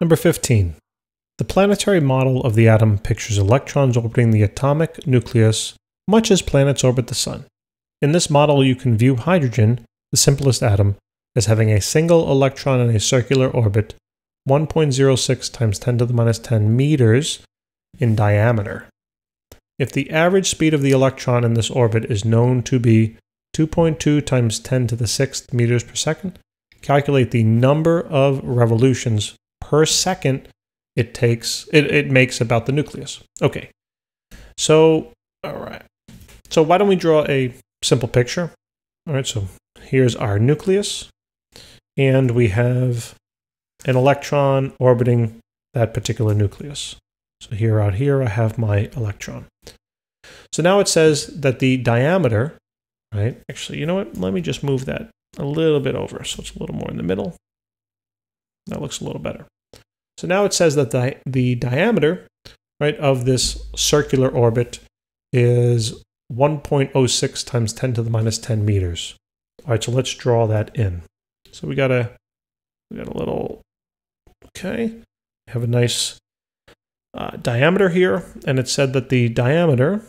Number 15. The planetary model of the atom pictures electrons orbiting the atomic nucleus much as planets orbit the Sun. In this model, you can view hydrogen, the simplest atom, as having a single electron in a circular orbit 1.06 times 10 to the minus 10 meters in diameter. If the average speed of the electron in this orbit is known to be 2.2 times 10 to the sixth meters per second, calculate the number of revolutions per second it takes it, it makes about the nucleus. Okay. So all right. So why don't we draw a simple picture? All right, so here's our nucleus and we have an electron orbiting that particular nucleus. So here out here I have my electron. So now it says that the diameter, right? Actually, you know what? Let me just move that a little bit over so it's a little more in the middle. That looks a little better. So now it says that the, the diameter, right, of this circular orbit is 1.06 times 10 to the minus 10 meters. All right, so let's draw that in. So we got a we got a little okay. Have a nice uh, diameter here, and it said that the diameter,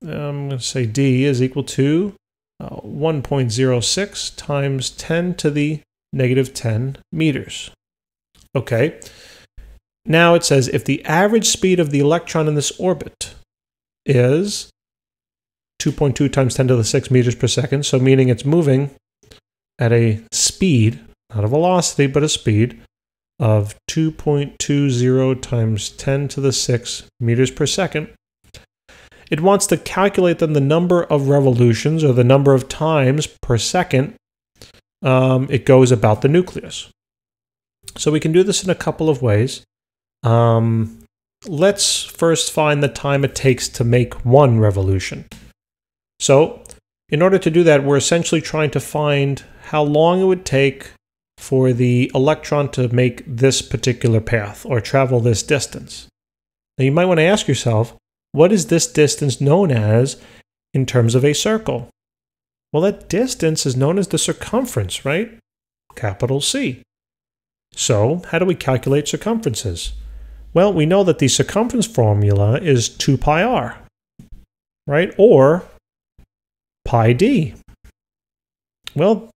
I'm going to say d, is equal to uh, 1.06 times 10 to the negative 10 meters. Okay. Now it says if the average speed of the electron in this orbit is 2.2 times 10 to the 6 meters per second, so meaning it's moving at a speed, not a velocity, but a speed of 2.20 times 10 to the 6 meters per second. It wants to calculate then the number of revolutions or the number of times per second um, it goes about the nucleus. So we can do this in a couple of ways. Um, let's first find the time it takes to make one revolution. So in order to do that, we're essentially trying to find how long it would take for the electron to make this particular path or travel this distance. Now you might want to ask yourself, what is this distance known as in terms of a circle? Well, that distance is known as the circumference, right? Capital C. So, how do we calculate circumferences? Well, we know that the circumference formula is 2 pi r, right? Or pi d. Well,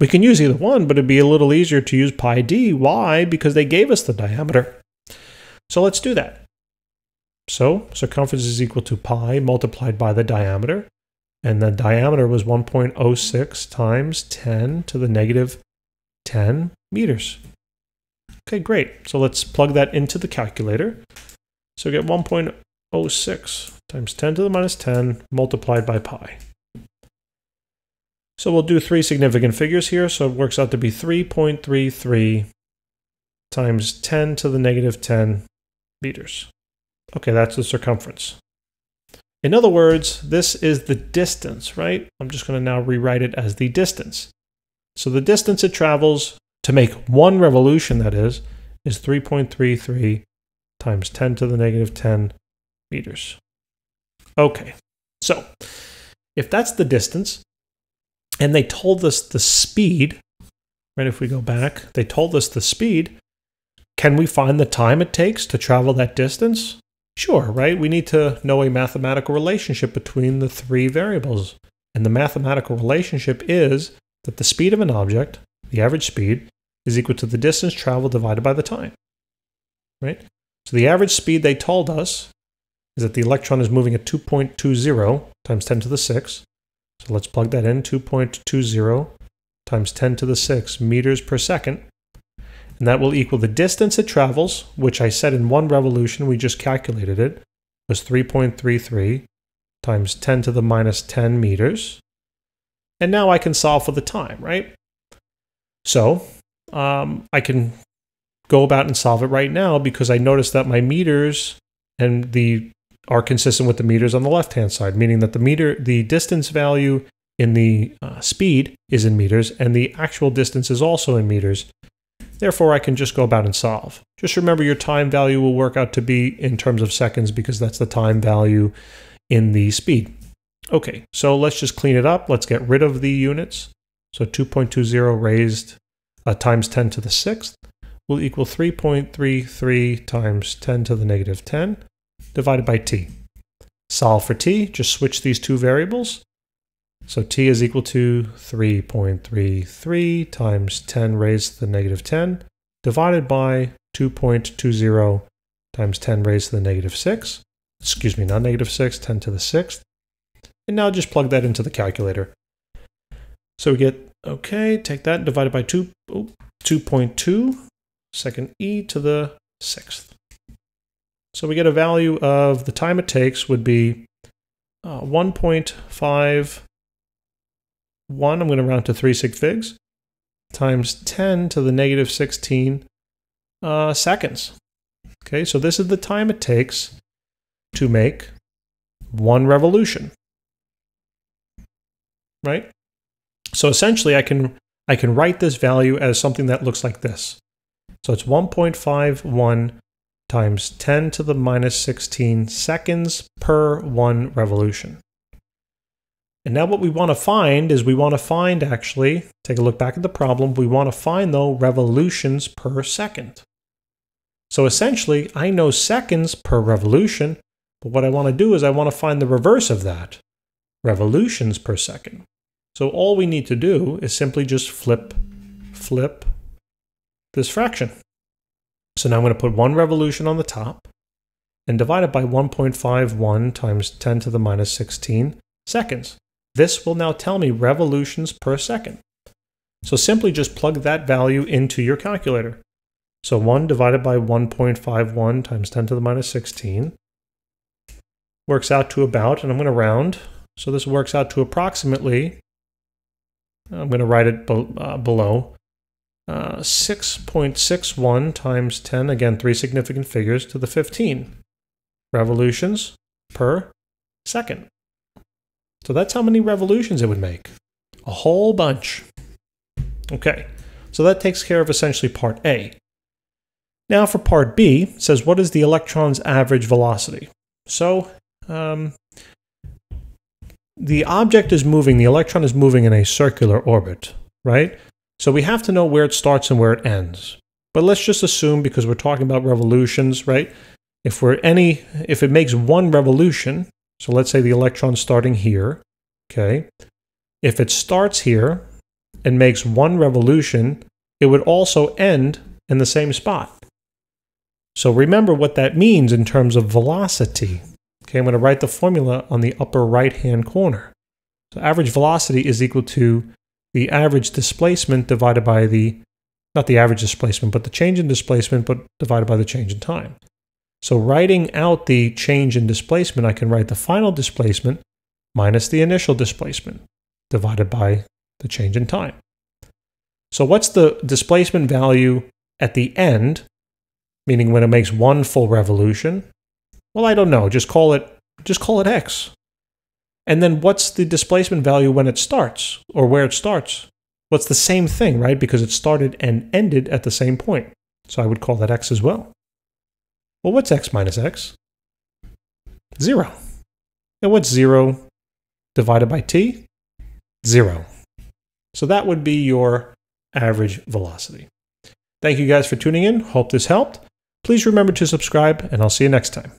we can use either one, but it'd be a little easier to use pi d. Why? Because they gave us the diameter. So let's do that. So circumference is equal to pi multiplied by the diameter. And the diameter was 1.06 times 10 to the negative 10 meters. Okay, great. So let's plug that into the calculator. So get 1.06 times 10 to the minus 10 multiplied by pi. So we'll do three significant figures here. So it works out to be 3.33 times 10 to the negative 10 meters. Okay, that's the circumference. In other words, this is the distance, right? I'm just going to now rewrite it as the distance. So the distance it travels to make one revolution, that is, is 3.33 times 10 to the negative 10 meters. Okay, so if that's the distance, and they told us the speed, right? If we go back, they told us the speed. Can we find the time it takes to travel that distance? Sure, right? We need to know a mathematical relationship between the three variables. And the mathematical relationship is that the speed of an object, the average speed, is equal to the distance traveled divided by the time. Right? So the average speed they told us is that the electron is moving at 2.20 times 10 to the 6. So let's plug that in 2.20 times 10 to the 6 meters per second. And that will equal the distance it travels, which I said in one revolution, we just calculated it, was 3.33 times 10 to the minus 10 meters. And now I can solve for the time, right? So um, I can go about and solve it right now because I noticed that my meters and the are consistent with the meters on the left hand side, meaning that the meter, the distance value in the uh, speed is in meters and the actual distance is also in meters. Therefore, I can just go about and solve. Just remember your time value will work out to be in terms of seconds because that's the time value in the speed. Okay, so let's just clean it up. Let's get rid of the units. So 2.20 raised uh, times 10 to the sixth will equal 3.33 times 10 to the negative 10 divided by t. Solve for t, just switch these two variables. So t is equal to 3.33 times 10 raised to the negative 10 divided by 2.20 times 10 raised to the negative 6. Excuse me, not negative 6, 10 to the 6th. And now just plug that into the calculator. So we get, okay, take that divided by 2, oh, 2.2, second e to the 6th. So we get a value of the time it takes would be uh, 1.5 1, I'm going to round to 3 sig figs, times 10 to the negative 16 uh, seconds. Okay, so this is the time it takes to make one revolution. Right? So essentially I can I can write this value as something that looks like this. So it's 1.51 times 10 to the minus 16 seconds per one revolution. And now what we want to find is we want to find actually, take a look back at the problem, we want to find though revolutions per second. So essentially, I know seconds per revolution, but what I want to do is I want to find the reverse of that, revolutions per second. So all we need to do is simply just flip, flip this fraction. So now I'm going to put one revolution on the top and divide it by 1.51 times 10 to the minus 16 seconds. This will now tell me revolutions per second. So simply just plug that value into your calculator. So 1 divided by 1.51 times 10 to the minus 16 works out to about, and I'm going to round, so this works out to approximately, I'm going to write it be uh, below, uh, 6.61 times 10, again, three significant figures, to the 15 revolutions per second. So that's how many revolutions it would make. A whole bunch. Okay, so that takes care of essentially part A. Now for part B, says what is the electron's average velocity? So um, the object is moving, the electron is moving in a circular orbit, right? So we have to know where it starts and where it ends. But let's just assume, because we're talking about revolutions, right? If we're any, if it makes one revolution, so let's say the electron starting here, okay? If it starts here and makes one revolution, it would also end in the same spot. So remember what that means in terms of velocity. Okay, I'm going to write the formula on the upper right-hand corner. So average velocity is equal to the average displacement divided by the, not the average displacement, but the change in displacement, but divided by the change in time. So writing out the change in displacement, I can write the final displacement minus the initial displacement divided by the change in time. So what's the displacement value at the end, meaning when it makes one full revolution? Well, I don't know. Just call it just call it x. And then what's the displacement value when it starts or where it starts? Well, it's the same thing, right? Because it started and ended at the same point. So I would call that x as well. Well, what's x minus x? Zero. And what's zero divided by t? Zero. So that would be your average velocity. Thank you guys for tuning in. Hope this helped. Please remember to subscribe, and I'll see you next time.